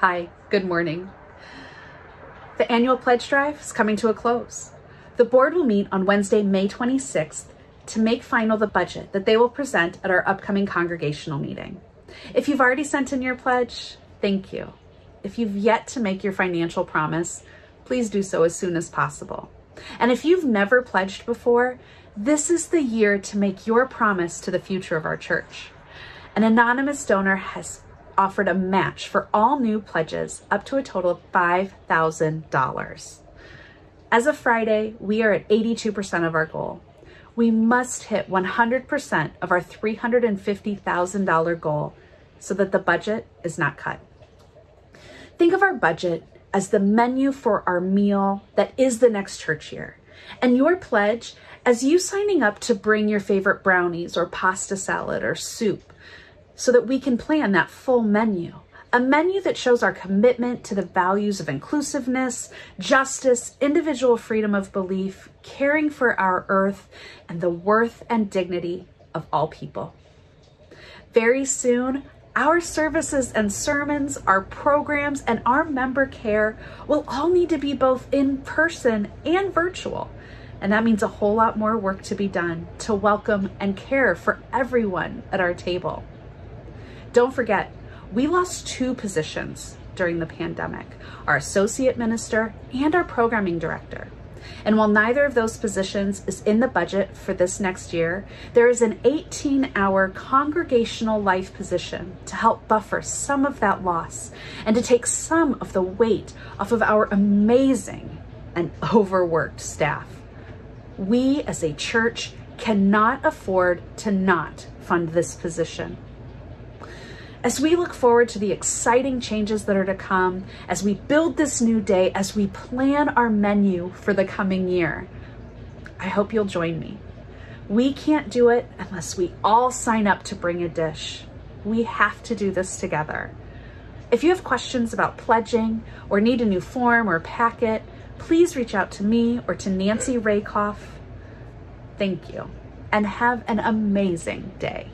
Hi, good morning. The annual pledge drive is coming to a close. The board will meet on Wednesday, May 26th to make final the budget that they will present at our upcoming congregational meeting. If you've already sent in your pledge, thank you. If you've yet to make your financial promise, please do so as soon as possible. And if you've never pledged before, this is the year to make your promise to the future of our church. An anonymous donor has offered a match for all new pledges up to a total of $5,000. As of Friday, we are at 82% of our goal. We must hit 100% of our $350,000 goal so that the budget is not cut. Think of our budget as the menu for our meal that is the next church year, and your pledge as you signing up to bring your favorite brownies or pasta salad or soup so that we can plan that full menu. A menu that shows our commitment to the values of inclusiveness, justice, individual freedom of belief, caring for our earth, and the worth and dignity of all people. Very soon, our services and sermons, our programs, and our member care will all need to be both in person and virtual. And that means a whole lot more work to be done to welcome and care for everyone at our table. Don't forget, we lost two positions during the pandemic our associate minister and our programming director. And while neither of those positions is in the budget for this next year, there is an 18 hour congregational life position to help buffer some of that loss and to take some of the weight off of our amazing and overworked staff. We as a church cannot afford to not fund this position. As we look forward to the exciting changes that are to come, as we build this new day, as we plan our menu for the coming year, I hope you'll join me. We can't do it unless we all sign up to bring a dish. We have to do this together. If you have questions about pledging or need a new form or packet, please reach out to me or to Nancy Rakoff. Thank you and have an amazing day.